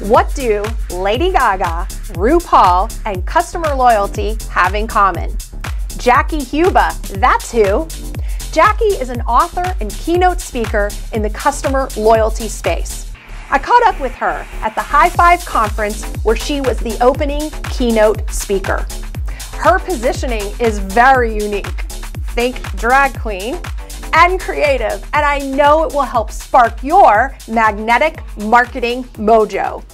What do Lady Gaga, RuPaul, and customer loyalty have in common? Jackie Huba, that's who. Jackie is an author and keynote speaker in the customer loyalty space. I caught up with her at the High Five conference where she was the opening keynote speaker. Her positioning is very unique. Think drag queen and creative, and I know it will help spark your magnetic marketing mojo.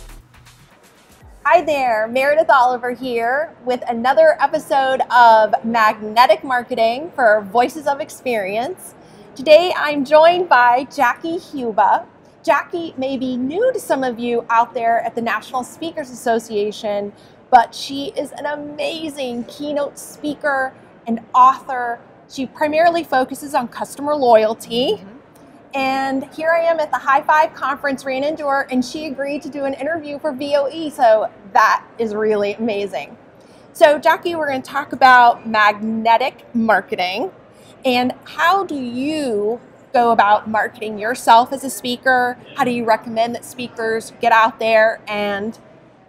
Hi there, Meredith Oliver here with another episode of Magnetic Marketing for Voices of Experience. Today I'm joined by Jackie Huba. Jackie may be new to some of you out there at the National Speakers Association, but she is an amazing keynote speaker and author. She primarily focuses on customer loyalty. Mm-hmm and here I am at the High Five conference, ran into her, and she agreed to do an interview for VOE. So that is really amazing. So, Jackie, we're going to talk about magnetic marketing and how do you go about marketing yourself as a speaker? How do you recommend that speakers get out there and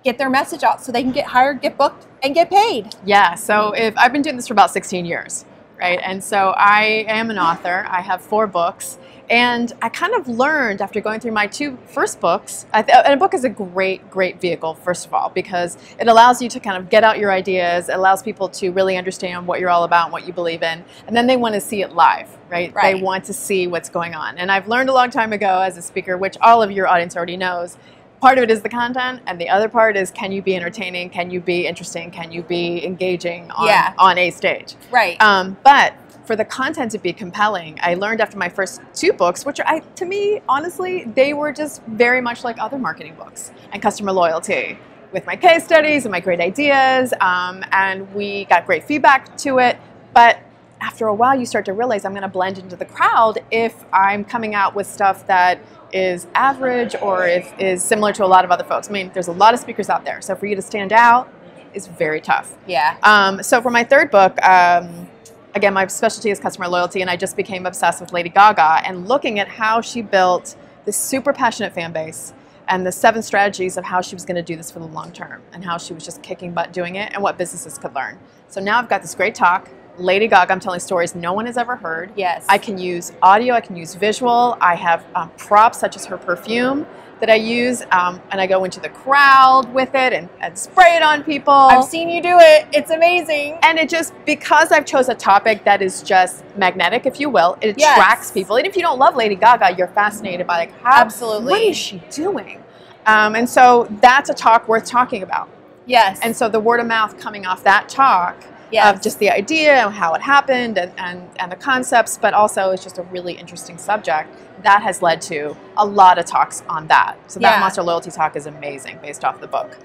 get their message out so they can get hired, get booked, and get paid? Yeah, so if I've been doing this for about 16 years, right? And so I am an author. I have four books. And I kind of learned after going through my two first books, and a book is a great, great vehicle, first of all, because it allows you to kind of get out your ideas, it allows people to really understand what you're all about and what you believe in, and then they want to see it live, right? right? They want to see what's going on. And I've learned a long time ago as a speaker, which all of your audience already knows, part of it is the content, and the other part is can you be entertaining, can you be interesting, can you be engaging on, yeah. on a stage? Right. Um, but for the content to be compelling, I learned after my first two books, which I, to me, honestly, they were just very much like other marketing books and customer loyalty with my case studies and my great ideas. Um, and we got great feedback to it. But after a while, you start to realize I'm going to blend into the crowd if I'm coming out with stuff that is average or if is similar to a lot of other folks. I mean, there's a lot of speakers out there. So for you to stand out is very tough. Yeah. Um, so for my third book, um, again, my specialty is customer loyalty, and I just became obsessed with Lady Gaga and looking at how she built this super passionate fan base and the seven strategies of how she was going to do this for the long term and how she was just kicking butt doing it and what businesses could learn. So now I've got this great talk. Lady Gaga, I'm telling stories no one has ever heard. Yes. I can use audio, I can use visual, I have um, props such as her perfume that I use, um, and I go into the crowd with it and, and spray it on people. I've seen you do it. It's amazing. And it just because I've chose a topic that is just magnetic, if you will, it yes. attracts people. And if you don't love Lady Gaga, you're fascinated by like how absolutely what is she doing? Um, and so that's a talk worth talking about. Yes. And so the word of mouth coming off that talk yes. of just the idea and how it happened and, and, and the concepts, but also it's just a really interesting subject. That has led to a lot of talks on that. So that yeah. monster loyalty talk is amazing based off the book.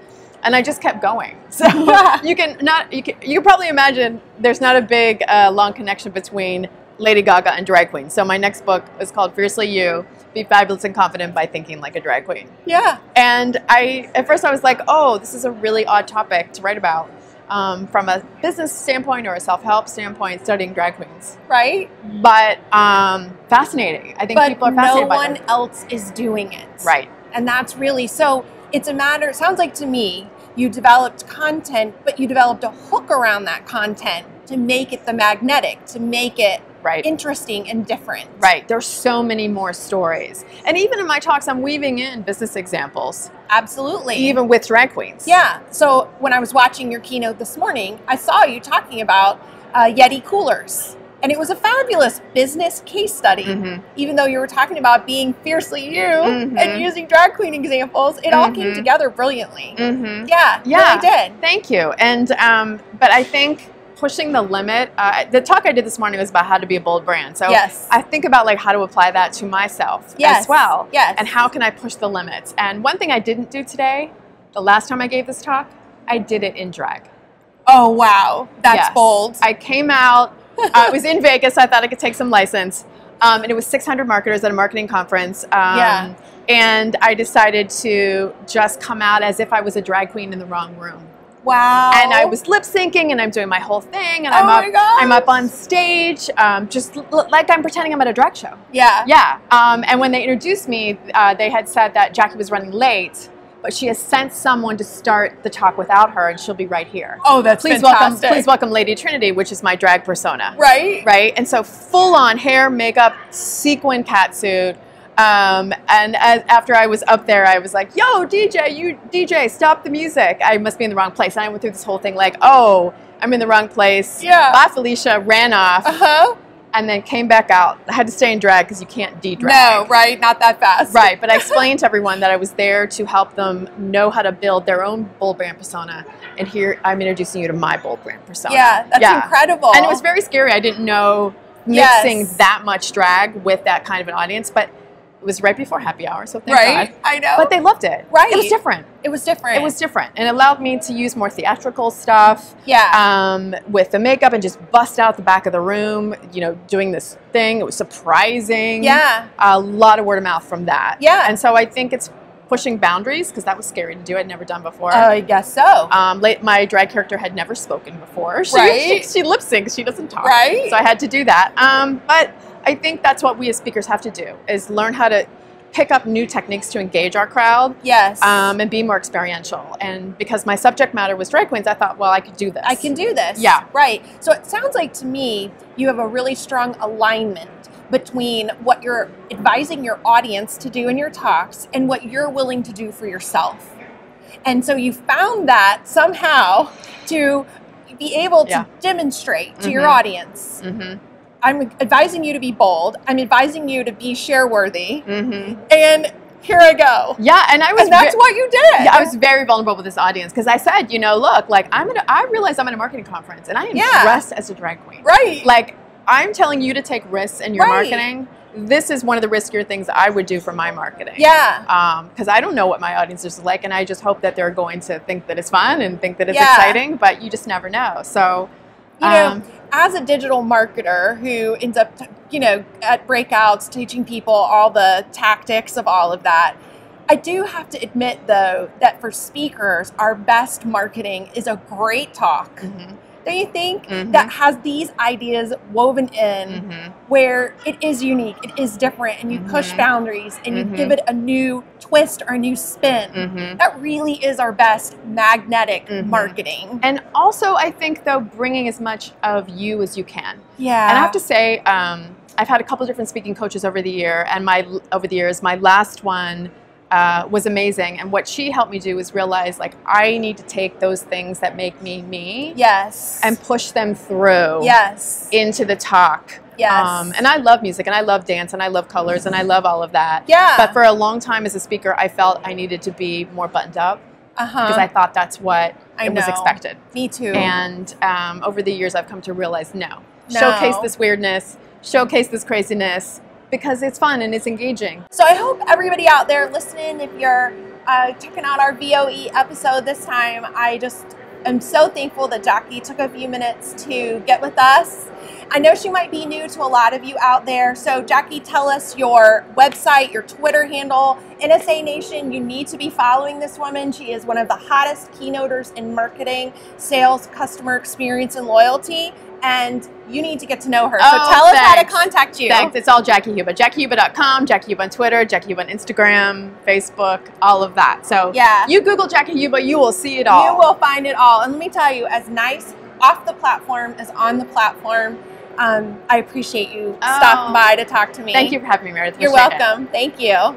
And I just kept going. So you can not you can you can probably imagine there's not a big uh, long connection between Lady Gaga and drag queen. So my next book is called Fiercely You: Be Fabulous and Confident by Thinking Like a Drag Queen. Yeah. And I at first I was like, oh, this is a really odd topic to write about um, from a business standpoint or a self-help standpoint studying drag queens right? But um, fascinating. I think but people are fascinated no one else is doing it. Right. And that's really so it's a matter it sounds like to me you developed content but you developed a hook around that content to make it the magnetic to make it right. interesting and different. Right. There's so many more stories. And even in my talks, I'm weaving in business examples. Absolutely. Even with drag queens. Yeah. So when I was watching your keynote this morning, I saw you talking about uh, Yeti coolers. And it was a fabulous business case study. Mm-hmm. Even though you were talking about being fiercely you mm-hmm. and using drag queen examples, it mm-hmm. all came mm-hmm. together brilliantly. Mm-hmm. Yeah, yeah, really did. Thank you. And um, but I think pushing the limit. Uh, the talk I did this morning was about how to be a bold brand. So yes. I think about like how to apply that to myself yes. as well. Yes. And how can I push the limits? And one thing I didn't do today, the last time I gave this talk, I did it in drag. Oh wow, that's yes. bold. I came out. I was in Vegas. So I thought I could take some license. Um, and it was 600 marketers at a marketing conference. Um, yeah. And I decided to just come out as if I was a drag queen in the wrong room. Wow. And I was lip syncing and I'm doing my whole thing and I'm oh up I'm up on stage um, just l- like I'm pretending I'm at a drag show. Yeah. Yeah. Um, and when they introduced me, uh, they had said that Jackie was running late but she has sent someone to start the talk without her, and she'll be right here. Oh, that's please fantastic. welcome, please welcome Lady Trinity, which is my drag persona. Right. Right, and so full on hair, makeup, sequin cat suit. Um, and as, after I was up there, I was like, "Yo, DJ, you DJ, stop the music! I must be in the wrong place." And I went through this whole thing like, "Oh, I'm in the wrong place." Yeah. Bye, Felicia. Ran off Uh huh. and then came back out. I had to stay in drag because you can't de-drag. No, right? Not that fast. Right, but I explained to everyone that I was there to help them know how to build their own bold brand persona. And here I'm introducing you to my bold brand persona. Yeah, that's Yeah. incredible. And it was very scary. I didn't know Yes. mixing that much drag with that kind of an audience, but it was right before happy hour, so thank right. God. I know. But they loved it. Right. It was different. it was different. It was different. And it allowed me to use more theatrical stuff yeah. um, with the makeup and just bust out the back of the room, you know, doing this thing. It was surprising. yeah. A lot of word of mouth from that. Yeah. And so I think it's pushing boundaries because that was scary to do. I'd never done before. Oh, I guess so. um, late, my drag character had never spoken before. She, Right. she, she lip syncs. She doesn't talk. Right. So I had to do that. Um, but I think that's what we as speakers have to do is learn how to pick up new techniques to engage our crowd yes. um, and be more experiential. And because my subject matter was drag queens, I thought, well, I could do this. I can do this. Yeah. Right. So it sounds like to me you have a really strong alignment between what you're advising your audience to do in your talks and what you're willing to do for yourself. And so you found that somehow to be able to Yeah. demonstrate to your Mhm. audience. Mm-hmm. I'm advising you to be bold. I'm advising you to be share worthy. Mm-hmm. And here I go. Yeah, and I was. And that's ve- what you did. Yeah, I was very vulnerable with this audience because I said, you know, look, like I'm at, a, I realize I'm at a marketing conference and I am Yeah. dressed as a drag queen. right. Like I'm telling you to take risks in your Right. marketing. This is one of the riskier things I would do for my marketing. yeah. Because I don't know what my audience is like, and I just hope that they're going to think that it's fun and think that it's Yeah. exciting. But you just never know. So, you know, um, as a digital marketer who ends up, you know, at breakouts teaching people all the tactics of all of that, I do have to admit though that for speakers, our best marketing is a great talk. mhm, Don't you think Mhm. that has these ideas woven in mhm. where it is unique, it is different, and you push Mhm. boundaries and you give it a new twist or a new spin? Mhm. That really is our best magnetic Mhm. marketing. And also, I think though, bringing as much of you as you can. Yeah. And I have to say, um, I've had a couple different speaking coaches over the year, and my over the years, my last one uh, was amazing. And what she helped me do was realize, like, I need to take those things that make me me yes. and push them through yes. into the talk. Yes. Um, and I love music, and I love dance, and I love colors, and I love all of that. Yeah. But for a long time as a speaker, I felt I needed to be more buttoned up uh-huh. because I thought that's what I it was expected. Me too. And um, over the years, I've come to realize no. No. Showcase this weirdness, showcase this craziness because it's fun and it's engaging. so I hope everybody out there listening, if you're uh, checking out our VOE episode this time, I just am so thankful that Jackie took a few minutes to get with us. I know she might be new to a lot of you out there. So, Jackie, tell us your website, your Twitter handle. NSA Nation, you need to be following this woman. She is one of the hottest keynoters in marketing, sales, customer experience, and loyalty. And you need to get to know her. So, Oh, tell us how to contact you. Thanks. It's all Jackie Huba. JackieHuba.com, Jackie Huba on Twitter, Jackie Huba on Instagram, Facebook, all of that. So Yeah. you Google Jackie Huba, you will see it all. You will find it all. And let me tell you, as nice off the platform as on the platform, um, I appreciate you Oh. stopping by to talk to me. Thank you for having me, Meredith. You're Appreciate it. welcome. Thank you.